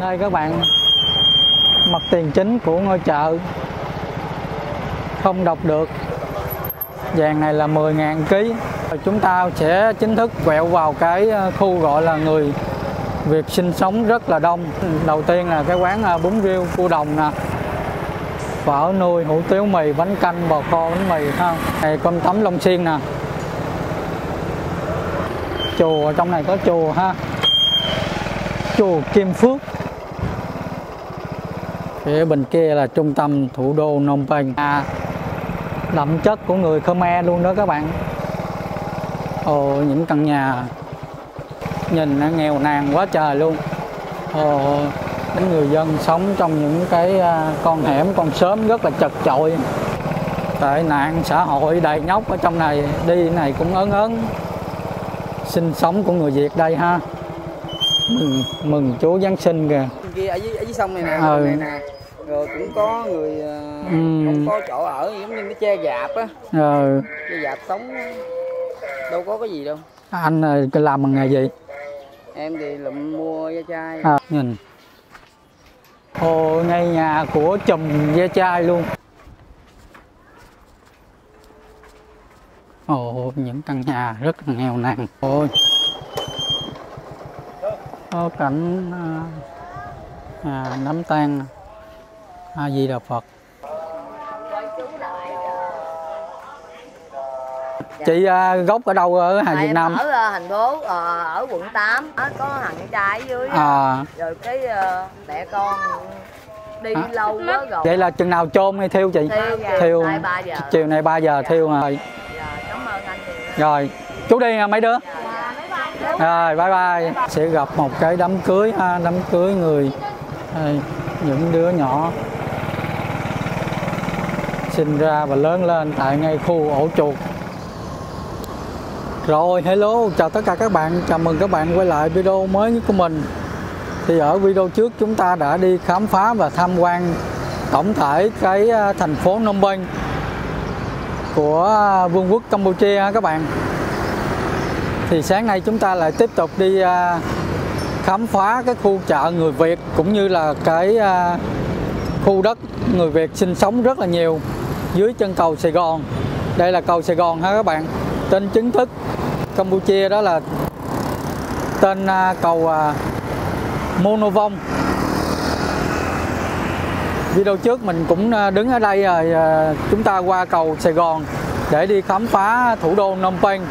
đây các bạn. Mặt tiền chính của ngôi chợ. Không đọc được. Vàng này là 10.000 ký. Chúng ta sẽ chính thức quẹo vào cái ờ, khu gọi là người Việt sinh sống rất là đông. Đầu tiên là cái quán ờ, bún riêu cua đồng nè. Phở nuôi hủ tiếu mì, bánh canh, bò kho, bánh mì, ha. Này, cơm tấm long xiên nè. Chùa, trong này có chùa ha. Chùa Kim Phước phía bên kia là trung tâm thủ đô Phnom Penh. À, đậm chất của người Khmer luôn đó các bạn. Ồ những căn nhà nhìn nó nghèo nàn quá trời luôn. Ồ những người dân sống trong những cái à, con hẻm con sớm rất là chật chội. Tệ nạn xã hội đầy nhóc ở trong này đi này cũng ớn ớn. Sinh sống của người Việt đây ha. Mừng, mừng chúa Giáng sinh kìa kia ở dưới ở dưới sông này nè Ừ. này nè. Rồi cũng có người ờ, Ừ. không có chỗ ở giống như cái che dạp á. Ờ, che dạp sống đâu có cái gì đâu. Anh ờ, làm bằng nghề gì? Em thì lụm mua da chai. À, nhìn. Ồ ngay nhà của chùm ve chai luôn. Ồ những căn nhà rất là nghèo nàn. Ôi. Có cảnh à, à, đám tang a di đà phật. Chị à, gốc ở đâu ở Hà Tại Việt Nam? ở ờ, thành phố ờ, ở quận 8 Đó, có thằng trai ở dưới à. Rồi cái ờ, mẹ con đi À. lâu quá rồi. Vậy là chừng nào chôn hay thiêu chị? Thiêu thiêu giờ. chiều nay 3 giờ thiêu rồi Dạ, cảm ơn anh rồi chú đi nha mấy đứa? Rồi bye bye. Sẽ gặp một cái đám cưới ha đám cưới người Ờ, những đứa nhỏ sinh ra và lớn lên tại ngay khu ổ chuột. Rồi, hello, chào tất cả các bạn. Chào mừng các bạn quay lại video mới nhất của mình. Thì ở video trước chúng ta đã đi khám phá và tham quan tổng thể cái ờ, thành phố Phnom Penh của ờ, Vương quốc Campuchia các bạn. Thì sáng nay chúng ta lại tiếp tục đi khám phá cái khu chợ người Việt cũng như là cái à, khu đất người Việt sinh sống rất là nhiều dưới chân cầu Sài Gòn. Đây là cầu Sài Gòn ha các bạn. Tên chính thức Campuchia đó là tên à, cầu à, Monovong video trước mình cũng đứng ở đây rồi chúng ta qua cầu Sài Gòn để đi khám phá thủ đô Phnom Penh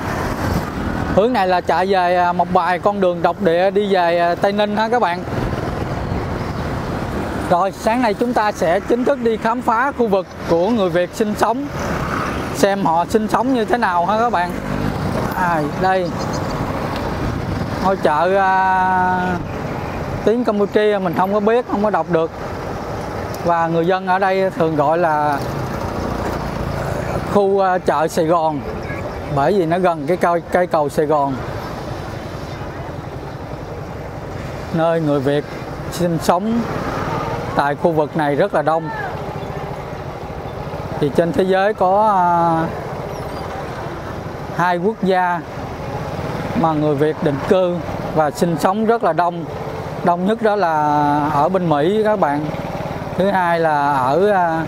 hướng này là chạy về à, một bài con đường độc địa đi về à, Tây Ninh ha các bạn. Rồi sáng nay chúng ta sẽ chính thức đi khám phá khu vực của người Việt sinh sống. Xem họ sinh sống như thế nào ha các bạn. À, đây. Ngôi chợ à, tiếng Campuchia mình không có biết không có đọc được. Và người dân ở đây thường gọi là khu à, chợ Sài Gòn bởi vì nó gần cái cây, cây cầu Sài Gòn. Nơi người Việt sinh sống tại khu vực này rất là đông. Thì trên thế giới có à, hai quốc gia mà người Việt định cư và sinh sống rất là đông. Đông nhất đó là ở bên Mỹ các bạn. Thứ hai là ở à,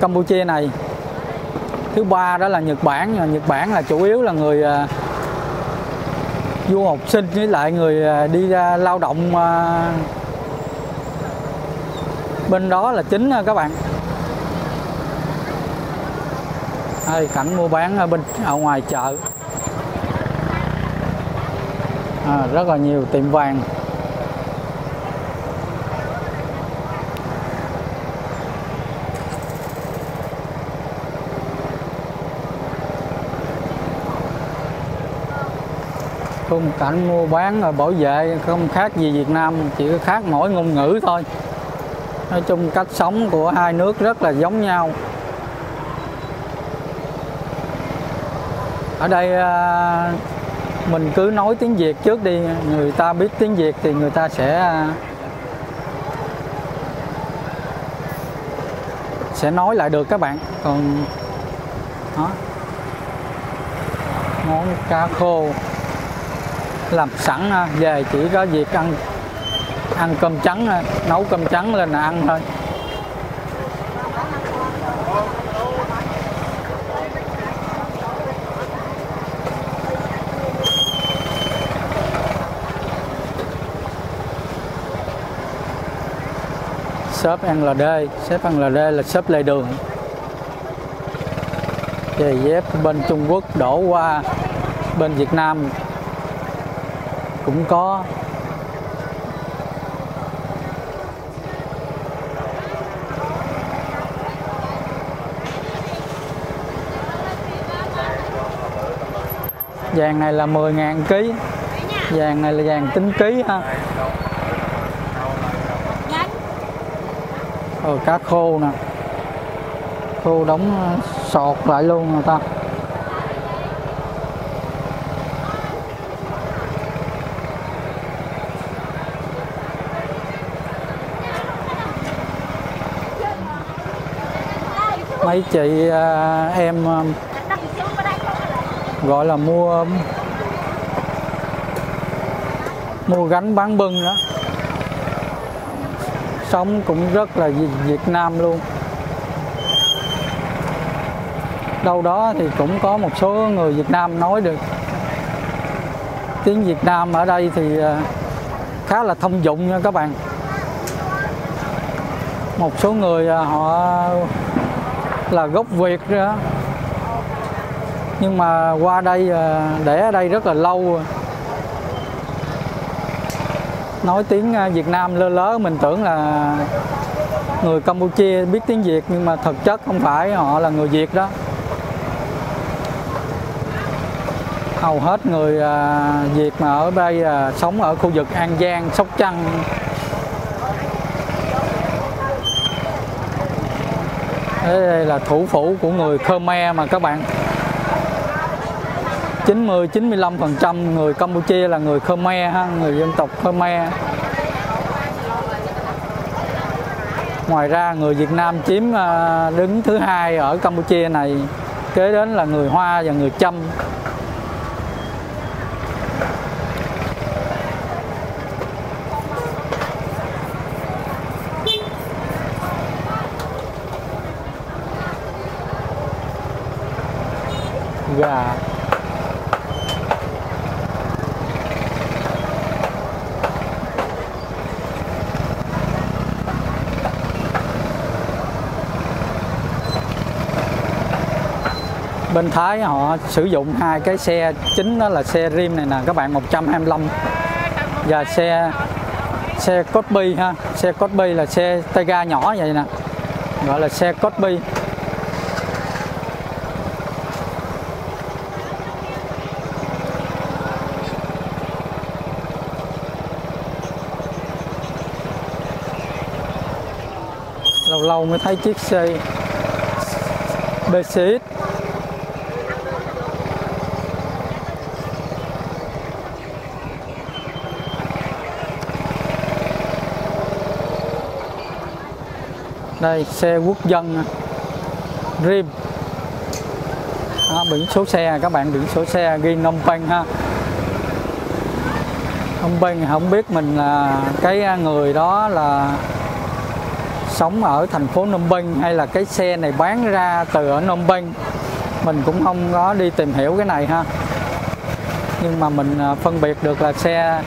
Campuchia này thứ ba đó là Nhật Bản Nhật Bản là chủ yếu là người à, du học sinh với lại người à, đi ra lao động à. bên đó là chính các bạn. Đây cảnh mua bán ở bên ở ngoài chợ. À, rất là nhiều tiệm vàng. Khung cảnh mua bán rồi bảo vệ, không khác gì Việt Nam, chỉ có khác mỗi ngôn ngữ thôi. Nói chung cách sống của hai nước rất là giống nhau. Ở đây à, mình cứ nói tiếng Việt trước đi, người ta biết tiếng Việt thì người ta sẽ à, sẽ nói lại được các bạn. Còn đó món cá khô làm sẵn à, về chỉ có việc ăn ăn cơm trắng à, nấu cơm trắng lên là ăn thôi. Shop NLD shop NLD là shop lề đường. Giày dép bên Trung Quốc đổ qua bên Việt Nam cũng có. Vàng này là 10.000 ký. Vàng này là vàng tính ký ha. Ờ, cá khô nè. Khô đóng sọt lại luôn người ta. Mấy chị à, em à, gọi là mua mua gánh bán bưng đó. Sống cũng rất là Việt- Nam luôn. Đâu đó thì cũng có một số người Việt Nam nói được. Tiếng Việt Nam ở đây thì à, khá là thông dụng nha các bạn. Một số người họ là gốc Việt đó nhưng mà qua đây ờ, để ở đây rất là lâu rồi. nói tiếng ờ, Việt Nam lơ lớ mình tưởng là người Campuchia biết tiếng Việt nhưng mà thực chất không phải họ là người Việt đó hầu hết người ờ, Việt mà ở đây sống ở khu vực An Giang, Sóc Trăng đây là thủ phủ của người Khmer mà các bạn 90 95% người Campuchia là người Khmer ha, người dân tộc Khmer. Ngoài ra người Việt Nam chiếm à, đứng thứ hai ở Campuchia này, kế đến là người Hoa và người Chăm. Gà. Bên Thái họ sử dụng hai cái xe, chính đó là xe rim này nè, các bạn 125 và xe xe Cosby ha. Xe Cosby là xe tay ga nhỏ vậy nè. Gọi là xe Cosby. Lâu mới thấy chiếc xe BCX đây xe quốc dân. Rim đó, biển số xe các bạn biển số xe ghi Phnom Penh ha. Phnom Penh không biết mình là cái người đó là sống ở thành phố Phnom Penh hay là cái xe này bán ra từ ở Phnom Penh. Mình cũng không có đi tìm hiểu cái này ha. Nhưng mà mình à, phân biệt được là xe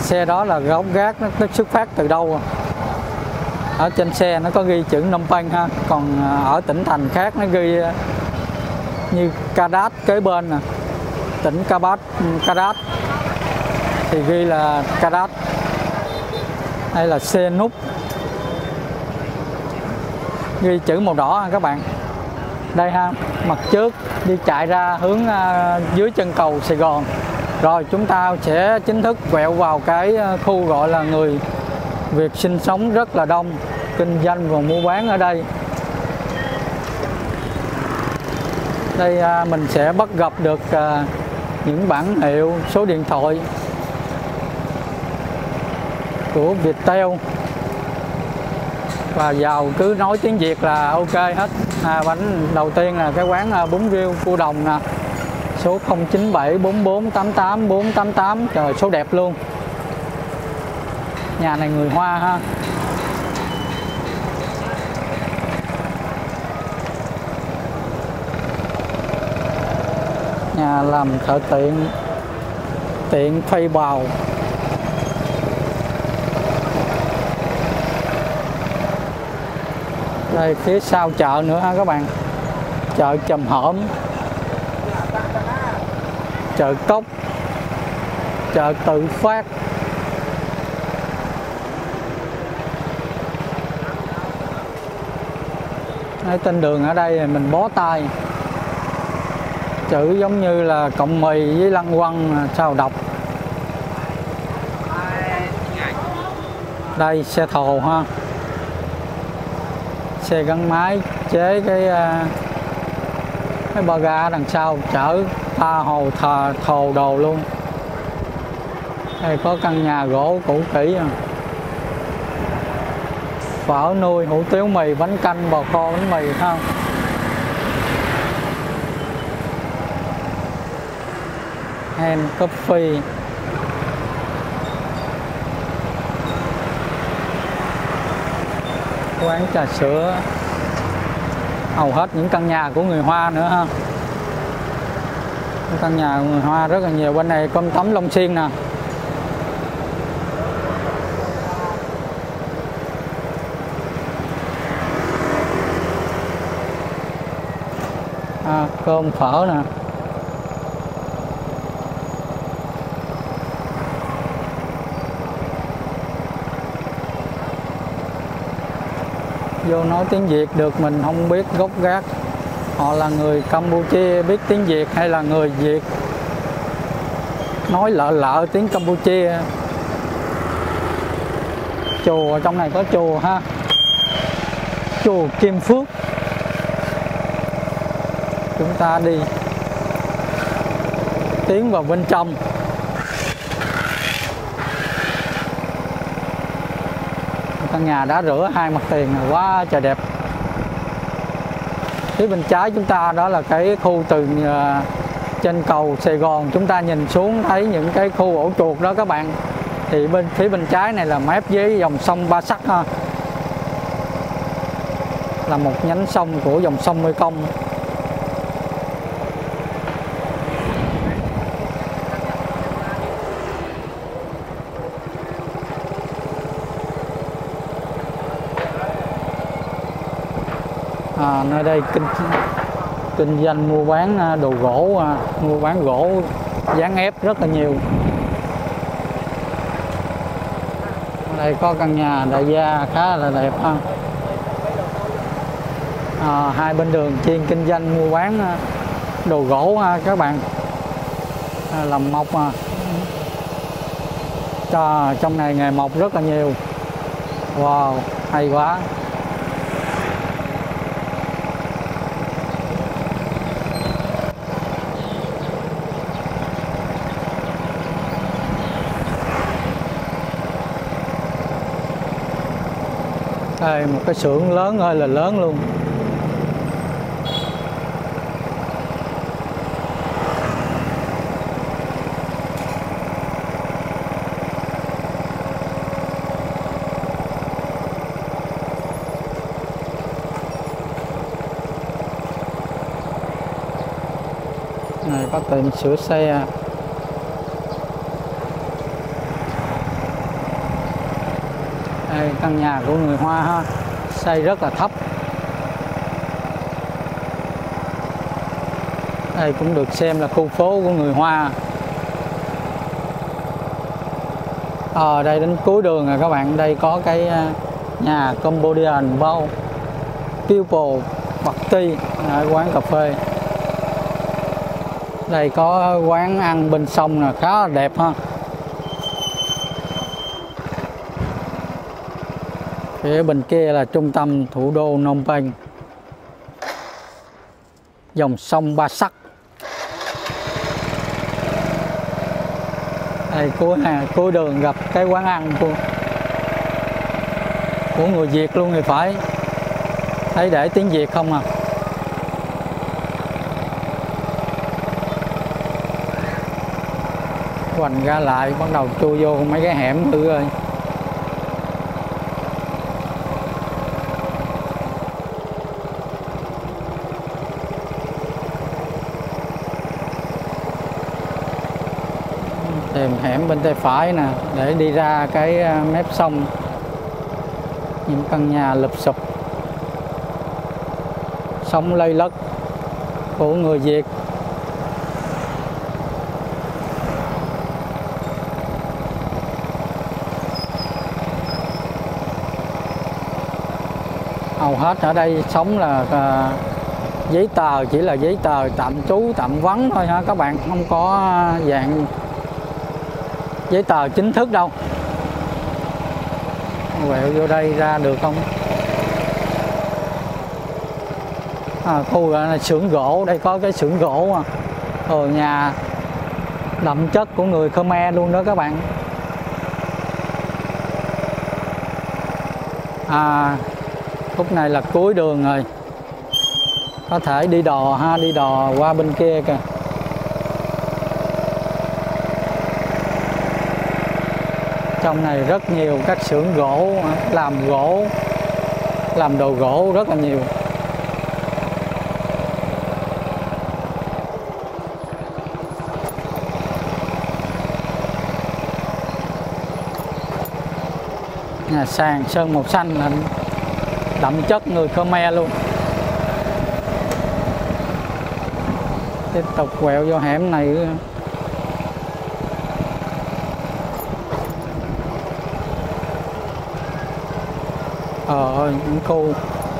xe đó là gốc gác nó, nó xuất phát từ đâu ở trên xe nó có ghi chữ Phnom Penh ha. Còn à, ở tỉnh thành khác nó ghi à, như Kadat kế bên nè. Tỉnh Kabat ừ, Kadat. Thì ghi là Kadat hay là xe nút ghi chữ màu đỏ các bạn. Đây ha, mặt trước đi chạy ra hướng à, dưới chân cầu Sài Gòn. Rồi chúng ta sẽ chính thức quẹo vào cái à, khu gọi là người Việt sinh sống rất là đông, kinh doanh và mua bán ở đây. Đây à, mình sẽ bắt gặp được những bản hiệu, số điện thoại của Viettel và vào cứ nói tiếng Việt là ok hết. À, bánh đầu tiên là cái quán à, bún riêu cua đồng nè. Số 0974488488 trời số đẹp luôn. Nhà này người hoa ha. Nhà làm thợ tiện tiện phay bào. Đây phía sau chợ nữa ha các bạn. Chợ chầm hổm. Chợ cốc. Chợ tự phát. Đấy, tên đường ở đây thì mình bó tay. Chữ giống như là cộng mì với lăng quăng sao đọc. Đây xe thồ ha xe gắn máy, chế cái à, cái ba ga đằng sau, chở tha hồ thờ thồ đồ luôn. Đây, có căn nhà gỗ cũ kỹ à. phở nuôi, hủ tiếu mì, bánh canh, bò kho, bánh mì không? Hand coffee quán trà sữa. Hầu hết những căn nhà của người Hoa nữa ha. Những căn nhà của người Hoa rất là nhiều. Bên này cơm tấm Long Xuyên nè. À, cơm phở nè. Vô nói tiếng Việt được mình không biết gốc gác. Họ là người Campuchia biết tiếng Việt hay là người Việt? Nói lợ lợ tiếng Campuchia. Chùa, trong này có chùa ha. Chùa Kim Phước. Chúng ta đi. Tiến vào bên trong. Căn nhà đã rửa hai mặt tiền quá trời đẹp. Phía bên trái chúng ta đó là cái khu từ ờ, trên cầu Sài Gòn. Chúng ta nhìn xuống thấy những cái khu ổ chuột đó các bạn. Thì bên, phía bên trái này là mép với dòng sông Ba Sắc, ha. Là một nhánh sông của dòng sông Mê Đây kinh kinh doanh mua bán à, đồ gỗ à, mua bán gỗ dán ép rất là nhiều. Ở đây có căn nhà đại gia khá là đẹp ha. À, hai bên đường chuyên kinh doanh mua bán à, đồ gỗ ha các bạn. À, làm mộc à. Trời, trong này nghề mộc rất là nhiều. Wow hay quá. Đây một cái xưởng lớn ơi là lớn luôn. Này có tiệm sửa xe đây căn nhà của người Hoa ha. Xây rất là thấp. Đây cũng được xem là khu phố của người Hoa. Ở à, đây đến cuối đường rồi các bạn. Đây có cái ờ, nhà Cambodian bao People Party ở ờ, quán cà phê. Đây có quán ăn bên sông là khá là đẹp ha. Phía bên kia là trung tâm thủ đô Phnom Penh. Dòng sông Ba Sắc. Đây, cuối hàng, cuối đường gặp cái quán ăn của của người Việt luôn thì phải. Thấy để tiếng Việt không à? Hoành ra lại, bắt đầu chui vô mấy cái hẻm thử rồi hẻm bên tay phải nè, để đi ra cái ờ, mép sông. Những căn nhà lụp sụp. Sống lây lất của người Việt. Hầu hết ở đây sống là ờ, giấy tờ, chỉ là giấy tờ tạm trú, tạm vắng thôi ha. Các bạn không có ờ, dạng giấy tờ chính thức đâu. Quẹo vô đây ra được không? À, khu là xưởng gỗ đây có cái xưởng gỗ à ở nhà đậm chất của người Khmer luôn đó các bạn. À khúc này là cuối đường rồi. Có thể đi đò ha đi đò qua bên kia kìa trong này rất nhiều các xưởng gỗ, làm gỗ, làm đồ gỗ rất là nhiều. Nhà sàn sơn màu xanh là đậm chất người Khmer luôn. Tiếp tục quẹo vô hẻm này. Những khu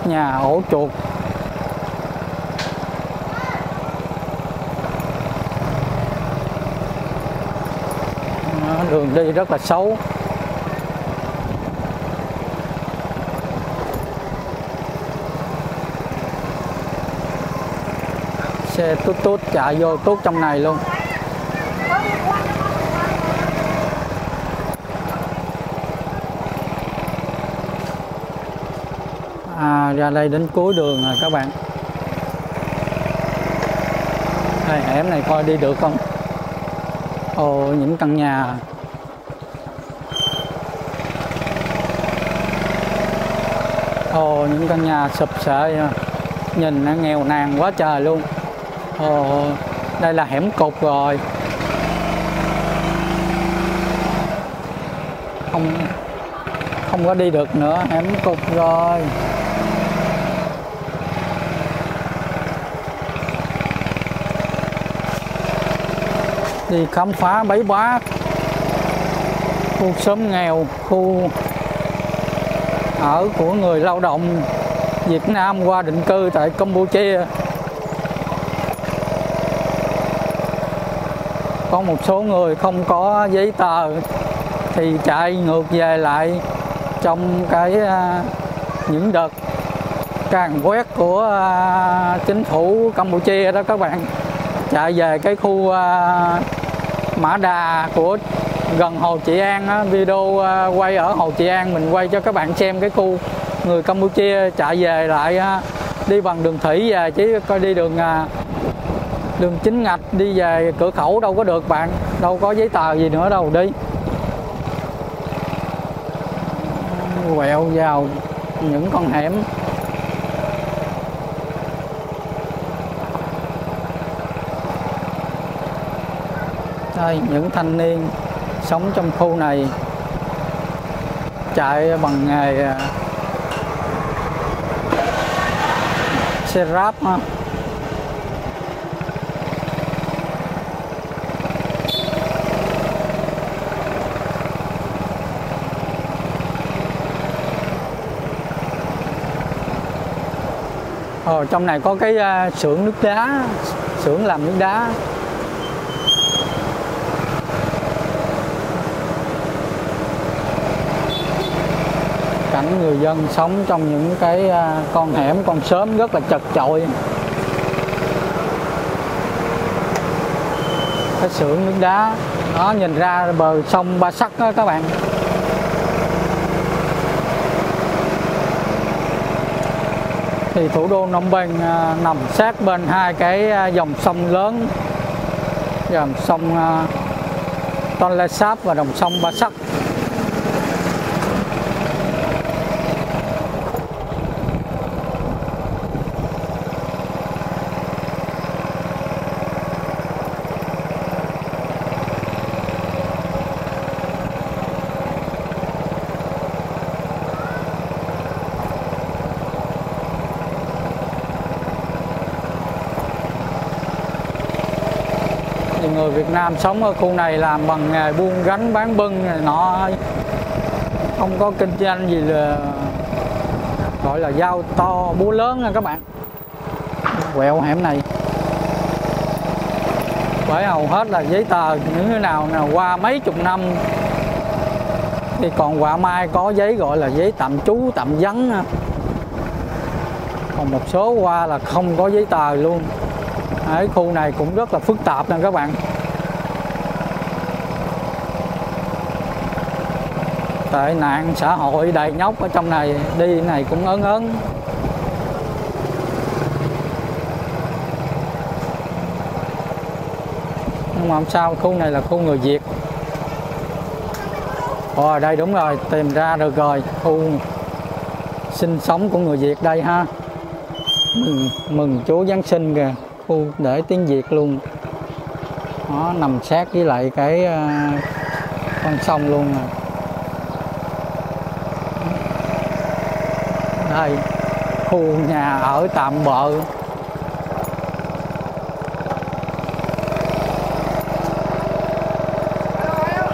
nhà ổ chuột. Đường đi rất là xấu. Xe tút tút chạy vô tút trong này luôn. À, ra đây đến cuối đường rồi các bạn. Đây hẻm này coi đi được không? Ồ những căn nhà. Ồ những căn nhà sụp sệ à. nhìn nó nghèo nàn quá trời luôn. Ồ đây là hẻm cục rồi. Không không có đi được nữa hẻm cục rồi. Đi khám phá bấy bá. Khu xóm nghèo, khu ở của người lao động Việt Nam qua định cư tại Campuchia. Có một số người không có giấy tờ thì chạy ngược về lại trong cái à, những đợt càng quét của à, chính phủ Campuchia đó các bạn. Chạy về cái khu à, Mã Đà của gần Hồ Trị An á, video ờ, quay ở Hồ Trị An mình quay cho các bạn xem cái khu người Campuchia chạy về lại á, đi bằng đường thủy về chứ coi đi đường à, đường chính ngạch đi về cửa khẩu đâu có được bạn đâu có giấy tờ gì nữa đâu đi. Quẹo vào những con hẻm. Coi những thanh niên sống trong khu này chạy bằng nghề à, xe ráp ha. Ờ, trong này có cái à, xưởng nước đá xưởng làm nước đá. Cảnh người dân sống trong những cái à, con hẻm, con sớm rất là chật chội. Cái xưởng nước đá đó nhìn ra bờ sông Ba Sắc đó các bạn. Thì thủ đô Phnom Penh à, nằm sát bên hai cái à, dòng sông lớn, dòng sông Tonle Sap và dòng sông Ba Sắc Việt Nam sống ở khu này làm bằng nghề buôn gánh bán bưng này nọ. Không có kinh doanh gì là, gọi là dao to, búa lớn nha các bạn. Quẹo hẻm này. Bởi hầu hết là giấy tờ những cái nào nào qua mấy chục năm, thì còn quả mai có giấy gọi là giấy tạm trú, tạm vắng còn một số qua là không có giấy tờ luôn. Ở khu này cũng rất là phức tạp nha các bạn. Tệ nạn xã hội đầy nhóc ở trong này đi này cũng ớn ớn. Nhưng mà không sao khu này là khu người Việt. Ồ đây đúng rồi tìm ra được rồi khu sinh sống của người Việt đây ha. Mừng, mừng chúa Giáng sinh kìa khu để tiếng Việt luôn. Nó nằm sát với lại cái uh, con sông luôn rồi đây khu nhà ở tạm bợ.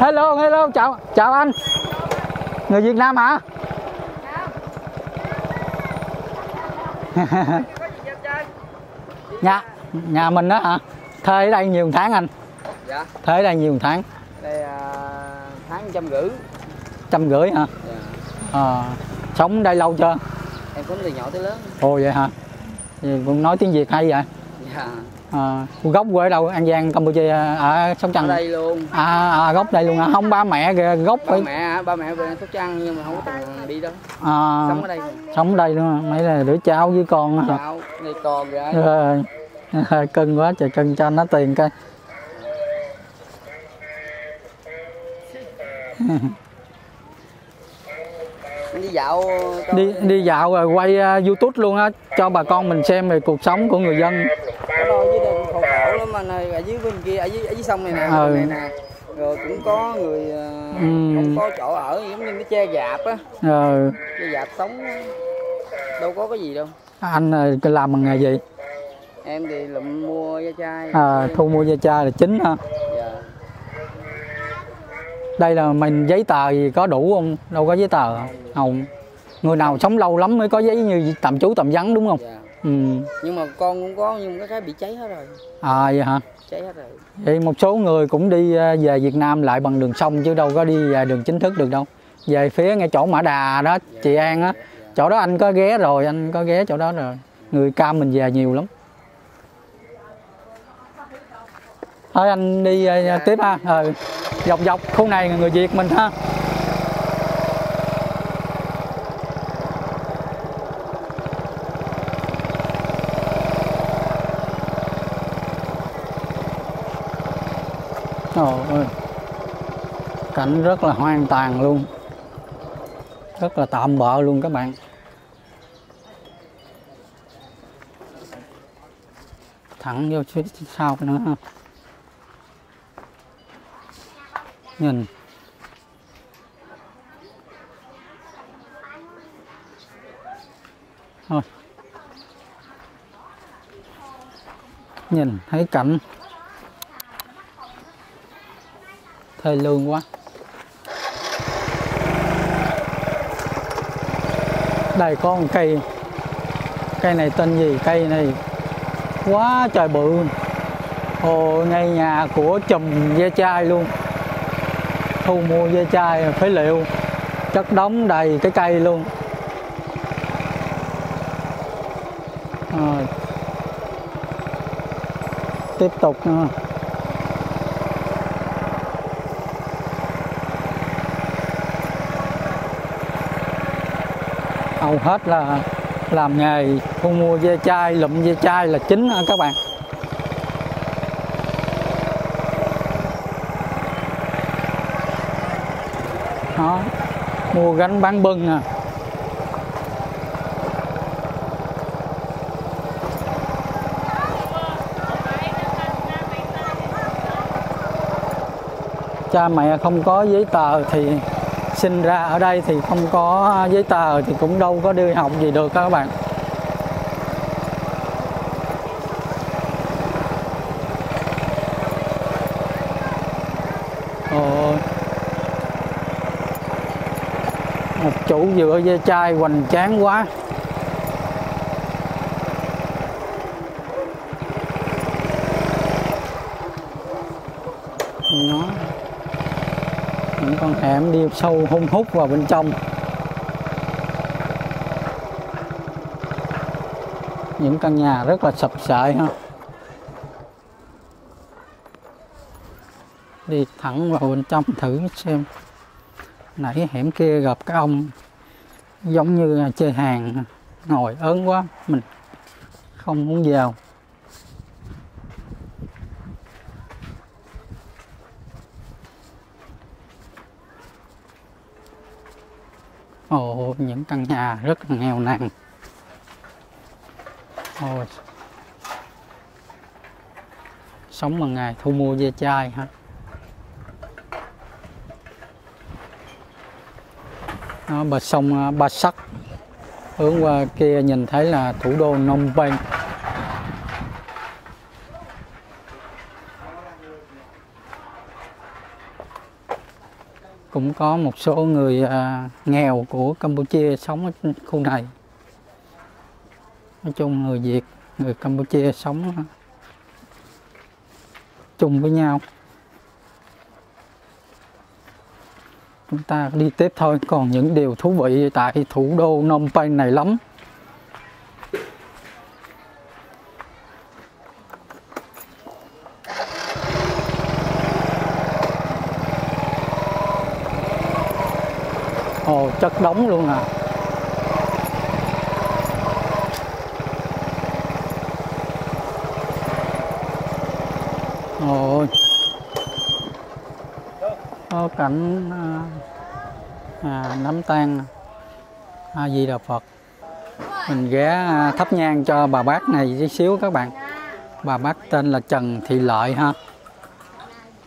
Hello hello chào chào anh. Người Việt Nam hả? Nhà nhà mình đó hả? Thuê ở đây nhiều tháng anh? Dạ. Thuê ở đây nhiều tháng? Đây à, tháng trăm rưỡi. Trăm rưỡi hả? Dạ. à, sống đây lâu chưa em sống từ nhỏ tới lớn. Ồ vậy hả? Thì cũng nói tiếng việt hay vậy? Dạ. À, gốc quê ở đâu? An giang campuchia ở sóc ở trăng đây luôn. À, à gốc đây luôn hả? Không ba mẹ kìa gốc ba phải mẹ ba mẹ về sóc trăng nhưng mà không có từng đi đâu. À, sống ở đây sống ở đây luôn mấy là đứa cháu với con Chào, này còn rồi Rồi. cưng quá trời cưng cho nó tiền coi đi dạo cho- đi đi dạo rồi quay uh, youtube luôn á cho bà con mình xem về cuộc sống của người dân. Ở dưới đây khổ khổ lắm anh ơi ở dưới bên kia ở dưới ở dưới sông này nè Ừ. này nè. Rồi cũng có người ờ, Ừ. không có chỗ ở giống như nó che dạp á. Rồi che dạp sống đâu có cái gì đâu. Anh uh, làm bằng nghề gì? Em thì lụm mua da chai. À, thu mua da chai là chính ha dạ. Đây là mình giấy tờ gì có đủ không? Đâu có giấy tờ không? Người nào sống lâu lắm mới có giấy như tạm trú tạm vắng đúng không? Dạ. ừ. nhưng mà con cũng có nhưng mà cái bị cháy hết rồi. À vậy hả? Cháy hết rồi. Vậy một số người cũng đi uh, về Việt Nam lại bằng đường sông chứ đâu có đi về đường chính thức được đâu. Về phía ngay chỗ Mã Đà đó chị An á. Chỗ đó anh có ghé rồi anh có ghé chỗ đó rồi. Người cam mình về nhiều lắm thôi anh đi uh, tiếp ha. Ừ. dọc dọc khu này người Việt mình ha. Ơi Cảnh rất là hoang tàn luôn. Rất là tạm bợ luôn các bạn. Thẳng vô phía sau nữa ha Nhìn. Thôi. Nhìn, thấy cảnh. Thê lương quá. Đây có một cây. Cây này tên gì? Cây này quá trời bự. Ồ, ngay nhà của chùm ve chai luôn thu mua ve chai, phế liệu, chất đóng đầy cái cây luôn. Rồi tiếp tục nữa hầu hết là làm nghề thu mua ve chai, lụm ve chai là chính các bạn đó mua gánh bán bưng nè cha mẹ không có giấy tờ thì sinh ra ở đây thì không có giấy tờ thì cũng đâu có đi học gì được các bạn. Một dừa ve chai hoành tráng quá. Nó những con hẻm đi sâu hung hút vào bên trong. Những căn nhà rất là sập sệ ha. Đi thẳng vào bên trong thử xem. Nãy hẻm kia gặp cái ông giống như chơi hàng ngồi ớn quá, mình không muốn vào ồ, những căn nhà rất là nghèo nàn ồ sống bằng ngày thu mua ve chai hả? Đó, bờ sông à, Ba Sắc. Hướng qua kia nhìn thấy là thủ đô Phnom Penh. Cũng có một số người à, nghèo của Campuchia sống ở khu này. Nói chung người Việt người Campuchia sống chung với nhau. Chúng ta đi tiếp thôi. Còn những điều thú vị tại thủ đô Phnom Penh này lắm. Ồ chất đống luôn à. Ồ. Có cảnh à, nắm tan, a di đà phật. Mình ghé thắp nhang cho bà bác này tí xíu các bạn. Bà bác tên là trần thị lợi ha.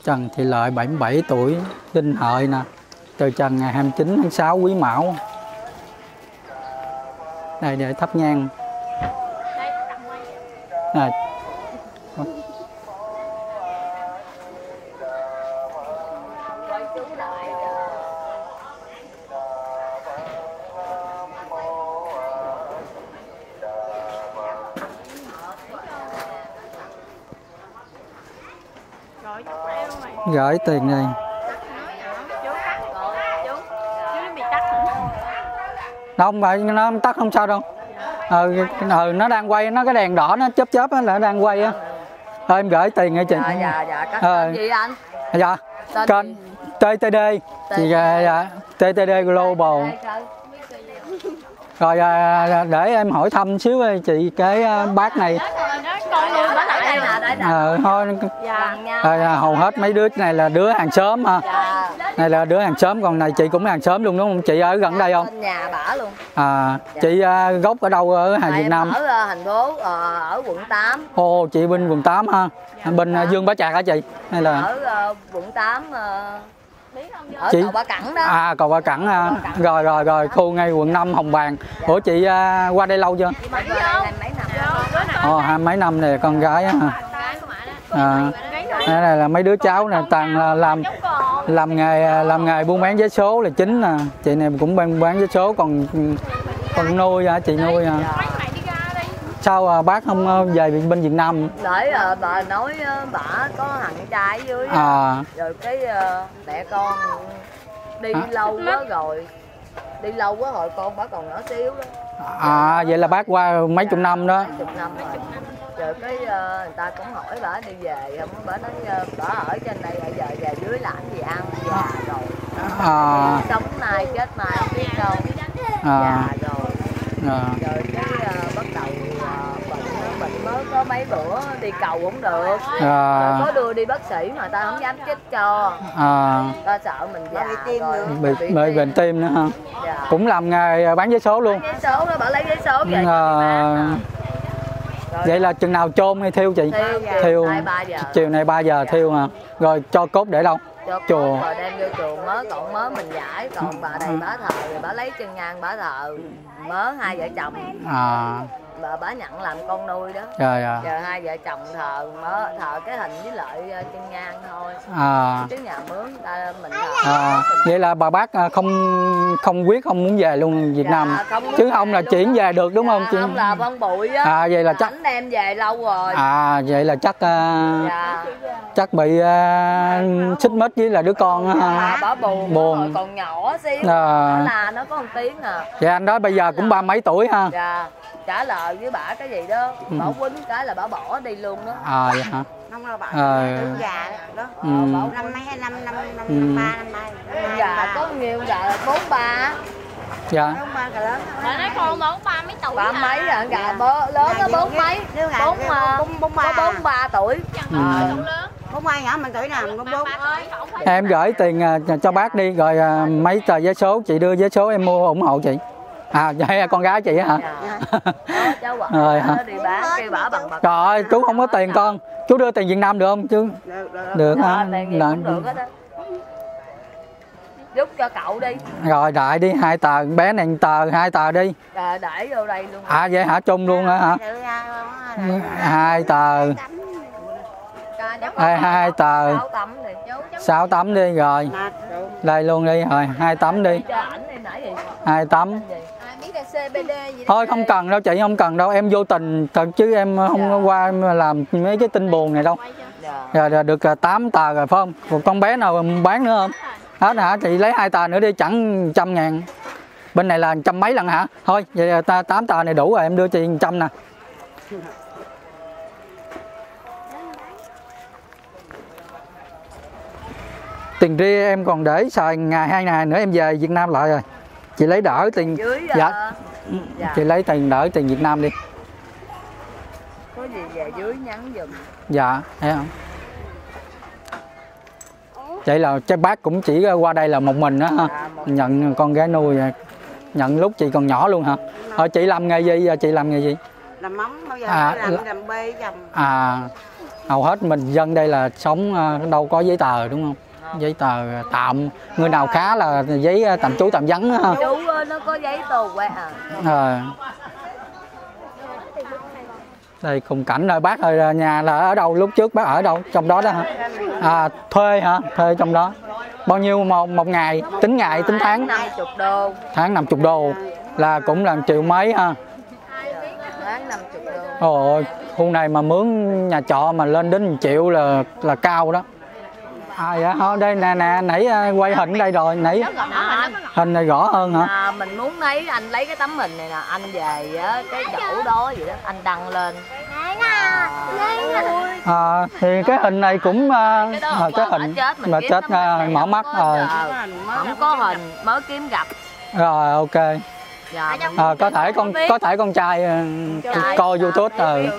Trần thị lợi 77 tuổi đinh hợi nè, từ trần ngày 29 tháng 6 quý mão. Đây, để thắp nhang. Này gửi tiền này không phải nó tắt không sao đâu. Ừ, ừ nó đang quay nó cái đèn đỏ nó chớp chớp là nó đang quay á. Thôi em gửi tiền nghe chị. Dạ dạ dạ. Các Ờ. gì anh? Dạ kênh? TTD chị dạ, dạ. TTD Global. Rồi à, để em hỏi thăm xíu chị cái à, bác này nè nè ờ, thôi dạ à, hầu hết mấy đứa này là đứa hàng xóm ha dạ. Này là đứa hàng xóm còn này chị cũng hàng xóm luôn đúng không? Chị ở gần đây không? nhà bả luôn. À chị à, gốc ở đâu ở hàng Việt Nam? ở ờ, thành phố ờ, ở quận 8 Ồ, chị bên quận 8 ha. Bên à, Dương Bá Trạc hả chị? Hay là? Ở ờ, quận 8 ờ, ở Chị- cầu Ba Cẳng đó. À cầu Ba Cẳng ha. Rồi rồi rồi, khu ngay quận 5 Hồng Bàng. Ủa chị à, qua đây lâu chưa? Mấy năm Ồ, hai mấy năm này con gái á. À, đây này là mấy đứa cháu này toàn là làm làm nghề à, làm nghề buôn bán vé số là chính nè. Chị này cũng bán bán vé số còn còn nuôi hả chị nuôi hả? Sao à, bác không à, về bên Việt Nam? để ờ, bà nói ờ, bả có thằng trai dưới. À rồi cái ờ, mẹ con đi Hả? lâu quá rồi đi lâu quá rồi con bả còn nhỏ xíu đó à vậy là bác qua mấy chục năm đó. chục năm rồi rồi cái ờ, người ta cũng hỏi bả đi về không bả nói ờ, bả ở trên đây bây giờ về dưới làm gì ăn già rồi. À. Sống nay chết mai không biết đâu. À, già rồi. À. rồi cái ờ, bắt đầu ờ, bệnh nó bệnh mới có mấy bữa đi cầu cũng được. Rồi à, có đưa đi bác sĩ mà ta không dám chích cho. À, ta sợ mình già rồi. bị bị bệnh tim nữa ha. Dạ. cũng làm nghề bán vé số luôn. Giấy số đó bà lấy giấy số về à, Rồi vậy là chừng nào chôn hay thiêu chị? Thiêu thiêu. Giờ. Chiều nay 3 giờ thiêu hả rồi cho cốt để đâu? Cho chùa. rồi đem vô chùa mớ còn mớ mình giải. Còn bà đây bả thờ rồi bả lấy chân nhang bả thờ. Mớ hai vợ chồng. À bà, bà nhận làm con nuôi đó Rồi à. giờ hai vợ chồng thờ mở thờ cái hình với lợi ờ, chân ngang thôi À. chứ nhà mướn ta mình thờ À, vậy là bà bác à, không không quyết không muốn về luôn Việt Dạ, Nam không chứ không là chuyển về được đúng không? Dạ, Chị- ông là con bụi á À vậy là chắc ảnh đem về lâu rồi à vậy là chắc à, dạ chắc bị à, xích mít với là đứa con á bà, ha. bà buồn, Buồn. rồi còn nhỏ xíu À. nó là nó có một tiếng à Vậy anh đó bây giờ cũng ba mấy tuổi ha. dạ trả lời với bà cái gì đó Ừ. bảo quýnh cái là bà bỏ đi luôn đó À vậy hả? không là bạn Ờ. tướng già đó Ừ. năm mấy hay năm năm năm Ừ. năm ba năm ba năm dạ ba. có nhiều dạ bốn ba Dạ. bốn ba cả lớn Bà nói con bốn ba mấy tuổi ba mấy à dạ lớn nó Dạ, bốn dạ, mấy nếu gà bốn kêu à, bốn- bốn ba. có bốn ba tuổi Ừ. lớn bốn ba nhỏ mình tuổi nào mình cũng bốn Em gửi tiền à, cho bác đi rồi à, mấy tờ vé số chị đưa vé số em mua ủng hộ chị. À vậy con gái chị hả? dạ cháu Rồi hả? nó đi bán kêu bả bằng bạc Trời ơi, chú không có tiền con. Chú đưa tiền Việt Nam được không chứ? được được Được Dạ, Là- cũng được giúp cho cậu đi Rồi đại đi hai tờ, bé này tờ hai tờ đi. à, để vô đây luôn À vậy hả chung luôn hả? Được. Hai tờ, hai hai tờ, sáu tấm đi rồi. Đây luôn đi rồi, hai tấm đi, hai tấm. gì Ai biết là CBD gì đó Thôi không cần đâu chị, không cần đâu, em vô tình thật chứ em không có qua em làm mấy cái tin buồn này đâu. dạ Rồi, rồi được à, 8 tờ rồi phải không? Một con bé nào bán nữa không? Hết hả? Chị lấy hai tờ nữa đi chẳng trăm ngàn. Bên này là trăm mấy lần hả? Thôi vậy ta 8 tờ này đủ rồi em đưa chị trăm nè. Tiền ria em còn để xài ngày hai ngày nữa em về Việt Nam lại rồi. Chị lấy đỡ tiền dưới Dạ. dạ. dạ chị lấy tiền đỡ tiền Việt Nam đi. có gì về dưới nhắn giùm Dạ, thấy không? Vậy là cái bác cũng chỉ qua đây là một mình đó ha. dạ một Nhận con gái nuôi à. nhận lúc chị còn nhỏ luôn hả? Ờ chị làm nghề gì? giờ Chị làm nghề gì? làm mắm bao giờ À, làm là- làm bê chồng À hầu hết mình dân đây là sống à, đâu có giấy tờ đúng không? Giấy tờ tạm, người nào khá là giấy à, tạm trú tạm vắng ha. chú ơi, nó có giấy tù quẹ à Ờ. Đây khung cảnh rồi bác ơi nhà là ở đâu lúc trước bác ở đâu trong đó đó hả? À thuê hả? Thuê trong đó. Bao nhiêu một, một ngày? Tính ngày, tính tháng? năm chục đô Tháng 50 đô là cũng là triệu mấy ha. tháng đô Ôi, khu này mà mướn nhà trọ mà lên đến 1 triệu là là cao đó. À dạ, thôi đây nè nè, nãy à, quay hình đây rồi, nãy hình này rõ hơn hả? à, mình muốn lấy anh lấy cái tấm hình này nè anh về á, cái chỗ đó vậy đó anh đăng lên À, thì cái hình này cũng à, cái à, cái hình mà chết này mở không mắt rồi. giờ. không có hình mới kiếm gặp Rồi ok. dạ À, có thể con có thể con trai Trai coi YouTube rồi.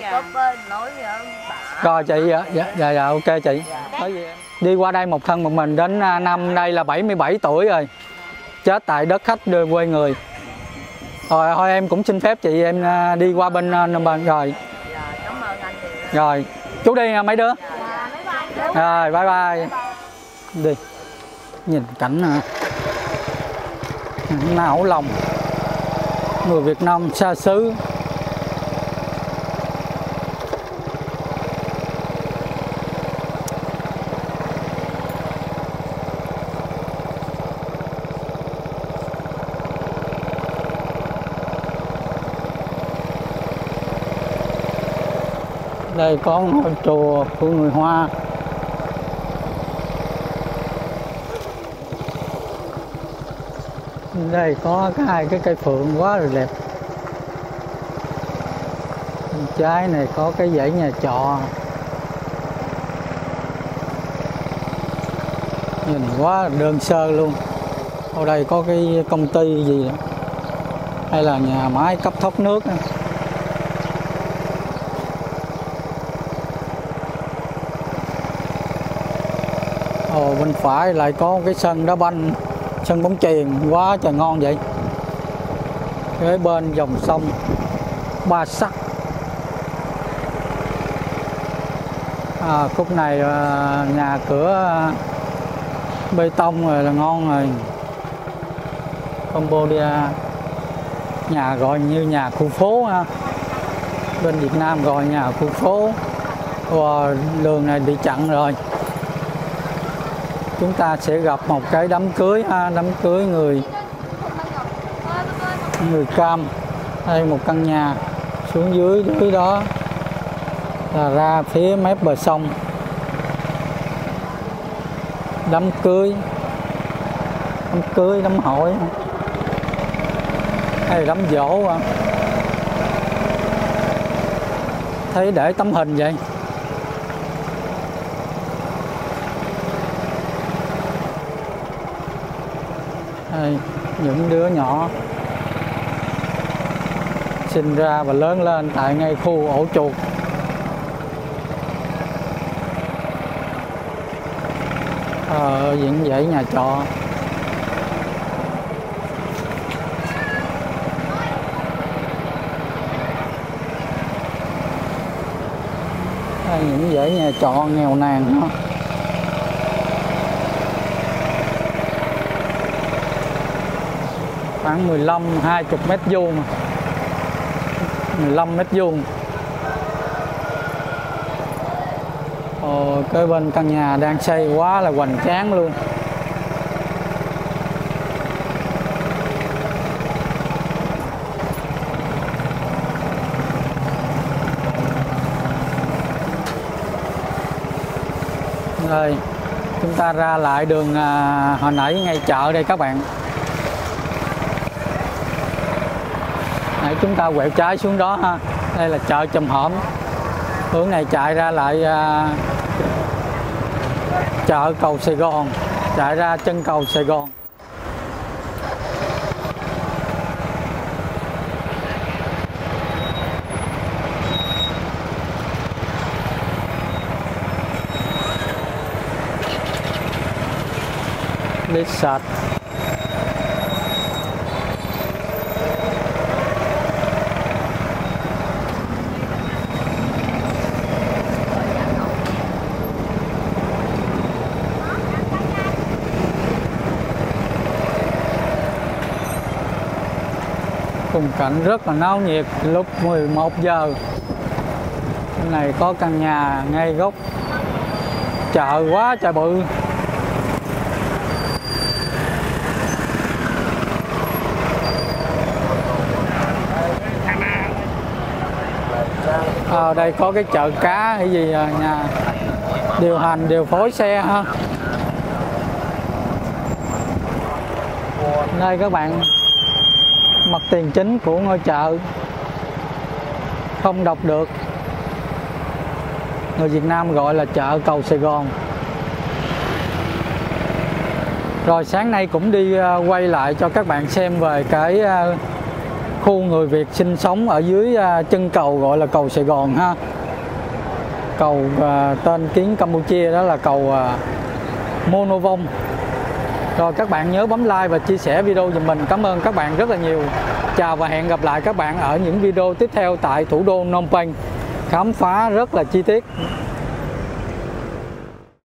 Rồi chị dạ dạ dạ, dạ ok chị. Em? Đi qua đây một thân một mình đến à, năm đây là 77 tuổi rồi. Chết tại đất khách đưa quê người. Rồi thôi em cũng xin phép chị em à, đi qua bên à, bên rồi. dạ Rồi, chú đi nha mấy đứa. Rồi, bye bye. Đi. Nhìn cảnh à, não lòng. Người Việt Nam xa xứ. Đây có ngôi chùa của người Hoa. Đây có cái hai cái cây phượng quá là đẹp. Bên trái này có cái dãy nhà trọ. Nhìn quá đơn sơ luôn. Ở đây có cái công ty gì đó. Hay là nhà máy cấp thoát nước đó. Ồ bên phải lại có cái sân đá banh Sân bóng chuyền quá trời ngon vậy. Kế bên dòng sông Ba sắc. À, Khúc này à, nhà cửa à, bê tông rồi là ngon rồi. Cambodia à, Nhà gọi như nhà khu phố ha bên Việt Nam gọi nhà khu phố. Và đường này bị chặn rồi chúng ta sẽ gặp một cái đám cưới ha, đám cưới người người cam đây một căn nhà xuống dưới dưới đó là ra phía mép bờ sông. Đám cưới đám cưới đám hỏi hay đám dỗ thấy để tấm hình vậy đây, những đứa nhỏ sinh ra và lớn lên tại ngay khu ổ chuột ở những dãy nhà trọ những dãy nhà trọ nghèo nàn đó. Khoảng 15 20 mét vuông 15 mét vuông. Ồ, cái bên căn nhà đang xây quá là hoành tráng luôn. Rồi chúng ta ra lại đường à, hồi nãy ngay chợ đây các bạn. Chúng ta quẹo trái xuống đó ha. Đây là chợ chùm hổm. Hướng này chạy ra lại à, chợ cầu Sài Gòn. Chạy ra chân cầu Sài Gòn. Đi sạch. Khung cảnh rất là náo nhiệt lúc 11 giờ. Bên này có căn nhà ngay gốc chợ quá trời bự. Ở đây có cái chợ cá hay gì à, nhà điều hành điều phối xe ha. Đây các bạn mặt tiền chính của ngôi chợ. Không đọc được. Người Việt Nam gọi là chợ cầu Sài Gòn. Rồi sáng nay cũng đi ờ, quay lại cho các bạn xem về cái ờ, khu người Việt sinh sống ở dưới ờ, chân cầu gọi là cầu Sài Gòn ha. Cầu tên tiếng Campuchia đó là cầu Monovong rồi các bạn nhớ bấm like và chia sẻ video giùm mình. Cảm ơn các bạn rất là nhiều. Chào và hẹn gặp lại các bạn ở những video tiếp theo tại thủ đô Phnom Penh. Khám phá rất là chi tiết.